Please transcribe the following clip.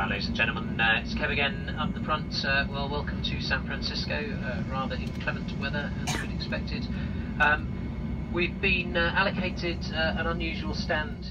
Uh, ladies and gentlemen, uh, it's Kev again up the front. Uh, well, welcome to San Francisco. Uh, rather inclement weather, as we'd expected. Um, we've been uh, allocated uh, an unusual stand